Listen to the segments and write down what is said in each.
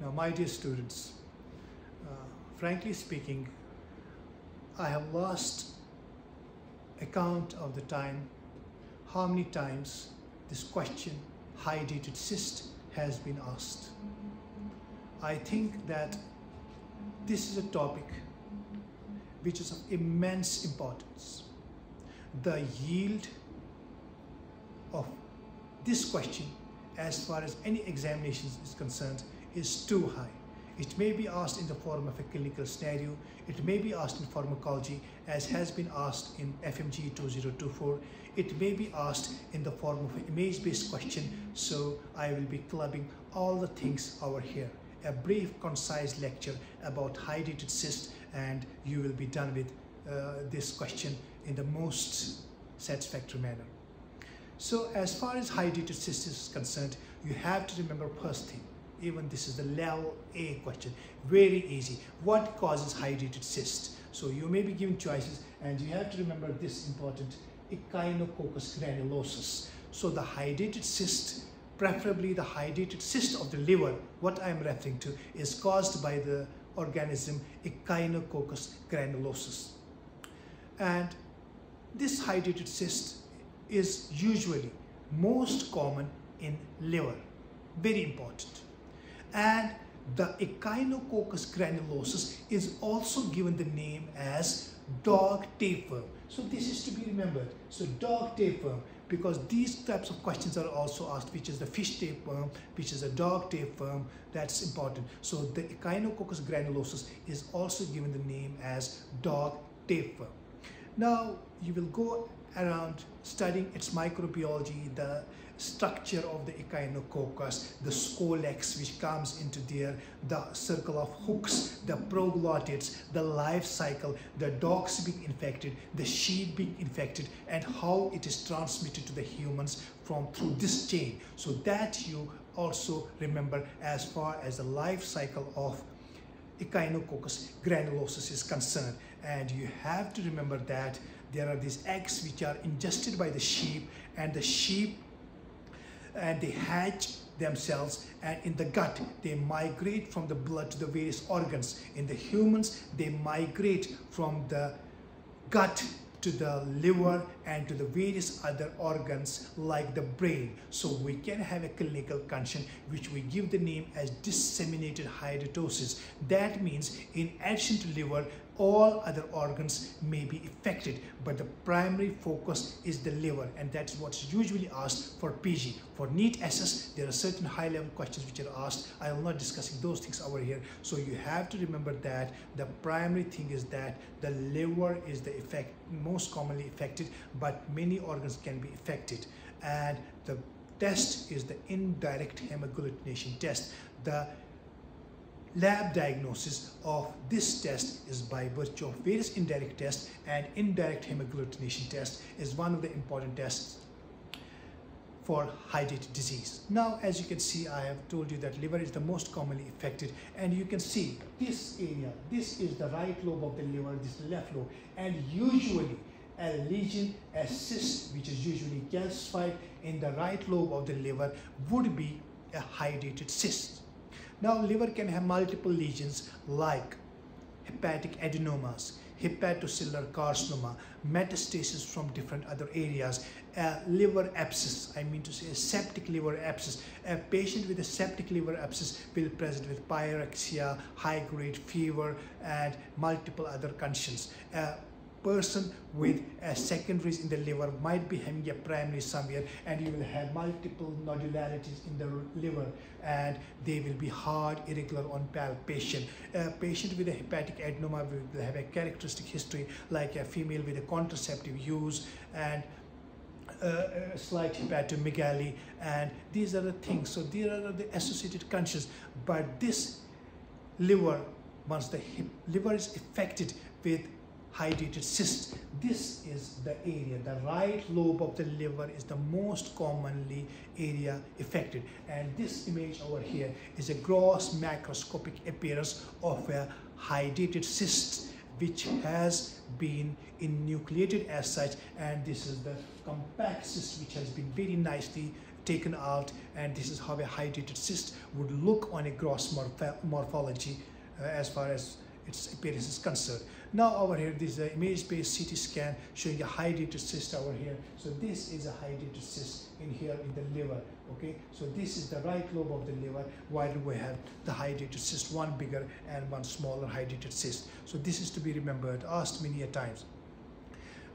Now, my dear students, uh, frankly speaking, I have lost account of the time how many times this question hydatid cyst has been asked. I think that this is a topic which is of immense importance. The yield of this question as far as any examination is concerned is too high. It may be asked in the form of a clinical scenario, it may be asked in pharmacology as has been asked in FMG 2024, it may be asked in the form of an image-based question, so I will be clubbing all the things over here. A brief, concise lecture about hydatid cyst and you will be done with uh, this question in the most satisfactory manner. So as far as hydatid cyst is concerned, you have to remember first thing, even this is the level A question, very easy. What causes hydatid cyst? So you may be given choices and you have to remember this important echinococcus granulosus. So the hydatid cyst, preferably the hydatid cyst of the liver, what I am referring to is caused by the organism echinococcus granulosus. And this hydatid cyst is usually most common in liver, very important. And the echinococcus granulosus is also given the name as dog tapeworm. So this is to be remembered. So dog tapeworm, because these types of questions are also asked, which is the fish tapeworm, which is a dog tapeworm, that's important. So the echinococcus granulosus is also given the name as dog tapeworm. Now you will go around studying its microbiology, the structure of the echinococcus, the scolex which comes into there, the circle of hooks, the proglottids, the life cycle, the dogs being infected, the sheep being infected, and how it is transmitted to the humans from through this chain. So that you also remember as far as the life cycle of Echinococcus granulosus is concerned. And you have to remember that there are these eggs which are ingested by the sheep and the sheep and they hatch themselves and in the gut they migrate from the blood to the various organs in the humans they migrate from the gut to the liver and to the various other organs like the brain. So we can have a clinical condition which we give the name as disseminated hydatosis. That means in addition to liver, all other organs may be affected but the primary focus is the liver and that's what's usually asked for PG. For NEET SS there are certain high level questions which are asked. I will not discussing those things over here. So you have to remember that the primary thing is that the liver is the effect most commonly affected but many organs can be affected and the test is the indirect hemagglutination test. The lab diagnosis of this test is by virtue of various indirect tests and indirect hemagglutination test is one of the important tests for hydatid disease. Now, as you can see, I have told you that liver is the most commonly affected and you can see this area, this is the right lobe of the liver, this is the left lobe and usually a lesion, a cyst, which is usually calcified in the right lobe of the liver would be a hydatid cyst. Now liver can have multiple lesions like hepatic adenomas, hepatocellular carcinoma, metastasis from different other areas, liver abscess, I mean to say a septic liver abscess. A patient with a septic liver abscess will present with pyrexia, high-grade fever, and multiple other conditions. A person with a secondaries in the liver might be having a primary somewhere and you will have multiple nodularities in the liver and they will be hard irregular on palpation. A patient with a hepatic adenoma will have a characteristic history like a female with a contraceptive use and uh, slight hepatomegaly and these are the things. So these are the associated conditions. But this liver once the liver is affected with hydatid cyst. This is the area, the right lobe of the liver is the most commonly area affected. And this image over here is a gross macroscopic appearance of a hydatid cyst which has been enucleated as such and this is the compact cyst which has been very nicely taken out and this is how a hydatid cyst would look on a gross morph morphology uh, as far as its appearance is concerned. Now over here, this is an image-based CT scan showing a hydatid cyst over here. So this is a hydatid cyst in here in the liver, okay? So this is the right lobe of the liver, while we have the hydatid cyst, one bigger and one smaller hydatid cyst. So this is to be remembered, asked many a times.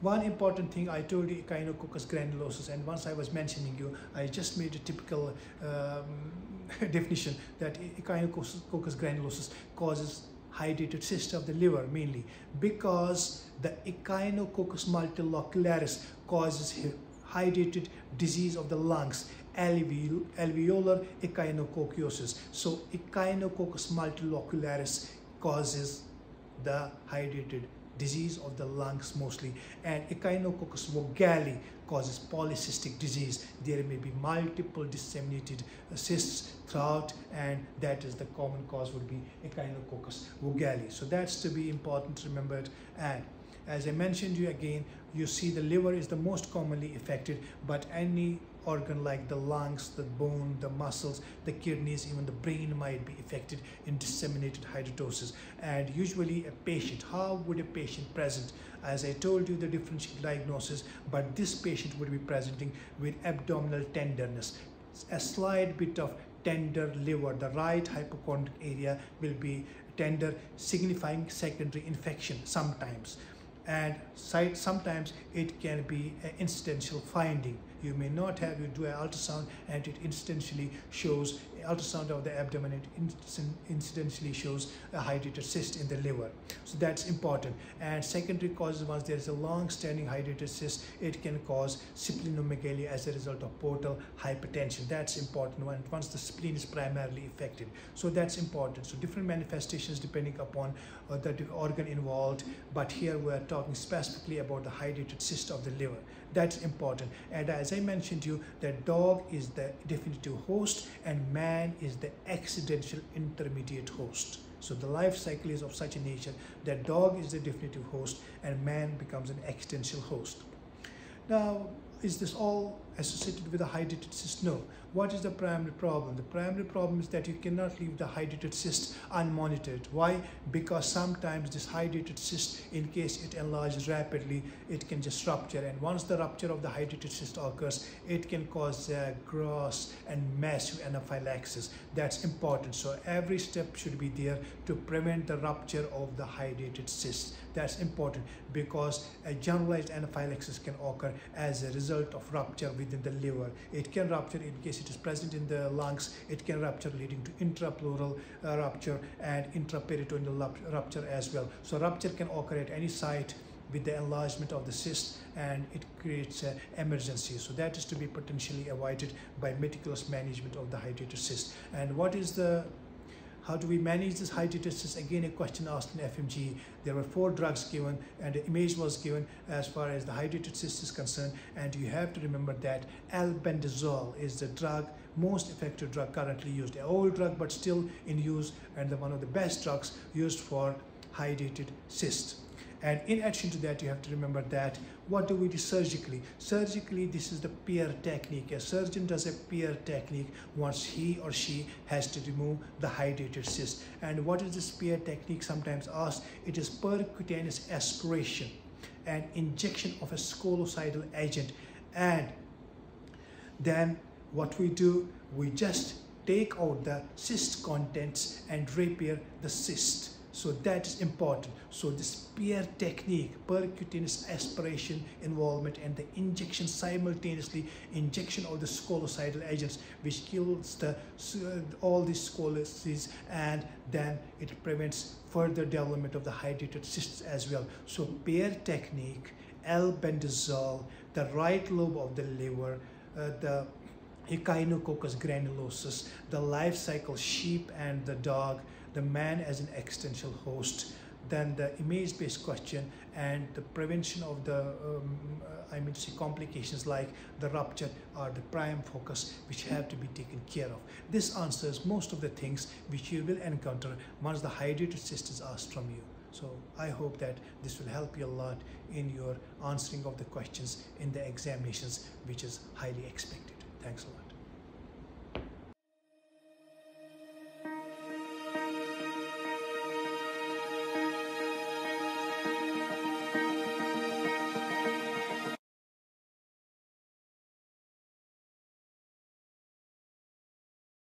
One important thing I told you, echinococcus granulosus, and once I was mentioning you, I just made a typical um, definition that echinococcus granulosus causes hydatid cyst of the liver mainly because the echinococcus multilocularis causes hydatid disease of the lungs alveolar echinococcosis. So echinococcus multilocularis causes the hydatid disease of the lungs mostly. And echinococcus vogeli causes polycystic disease. There may be multiple disseminated cysts throughout and that is the common cause would be echinococcus vogeli so that's to be important to remember. And as I mentioned you again you see the liver is the most commonly affected but any organ like the lungs, the bone, the muscles, the kidneys, even the brain might be affected in disseminated hydatidosis. And usually a patient, how would a patient present? As I told you the differential diagnosis, but this patient would be presenting with abdominal tenderness, a slight bit of tender liver, the right hypochondric area will be tender, signifying secondary infection sometimes and sometimes it can be an incidental finding you may not have you do an ultrasound and it incidentally shows ultrasound of the abdomen it incidentally shows a hydatid cyst in the liver. So that's important. And secondary causes once there is a long-standing hydatid cyst it can cause splenomegaly as a result of portal hypertension. That's important when once the spleen is primarily affected. So that's important. So different manifestations depending upon uh, the organ involved but here we're talking specifically about the hydatid cyst of the liver that's important. And as i mentioned to you that dog is the definitive host and man is the accidental intermediate host. So the life cycle is of such a nature that dog is the definitive host and man becomes an accidental host. Now is this all associated with a hydatid cyst? No. What is the primary problem? The primary problem is that you cannot leave the hydatid cyst unmonitored. Why? Because sometimes this hydatid cyst, in case it enlarges rapidly, it can just rupture. And once the rupture of the hydatid cyst occurs, it can cause a gross and massive anaphylaxis. That's important. So every step should be there to prevent the rupture of the hydatid cyst. That's important because a generalized anaphylaxis can occur as a result of rupture within the liver. It can rupture in case it is present in the lungs. It can rupture leading to intrapleural uh, rupture and intraperitoneal rupture as well. So rupture can occur at any site with the enlargement of the cyst and it creates an emergency. So that is to be potentially avoided by meticulous management of the hydatid cyst. And what is the how do we manage this hydatidosis? Again, a question asked in FMG. There were four drugs given and the image was given as far as the hydatid cyst is concerned. And you have to remember that albendazole is the drug, most effective drug currently used. An old drug, but still in use and the, one of the best drugs used for hydatid cyst. And in addition to that, you have to remember that what do we do surgically? Surgically, this is the PAIR technique. A surgeon does a PAIR technique once he or she has to remove the hydatid cyst. And what is this PAIR technique sometimes asked? It is percutaneous aspiration and injection of a scolicidal agent. And then what we do, we just take out the cyst contents and repair the cyst. So that is important. So this PAIR technique, percutaneous aspiration involvement and the injection simultaneously, injection of the scolicidal agents which kills the uh, all these scoliosis and then it prevents further development of the hydatid cysts as well. So PAIR technique, albendazole, the right lobe of the liver, uh, the Echinococcus granulosus, the life cycle sheep and the dog, the man as an existential host, then the image-based question and the prevention of the, um, uh, I mean to say complications like the rupture are the prime focus which have to be taken care of. This answers most of the things which you will encounter once the hydatid cyst is asked from you. So I hope that this will help you a lot in your answering of the questions in the examinations which is highly expected. Thanks a lot.